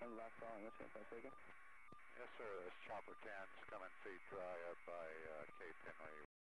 And last call on this one, if I take it. Yes, sir. This chopper 10's coming feet dry up by uh, Cape Henry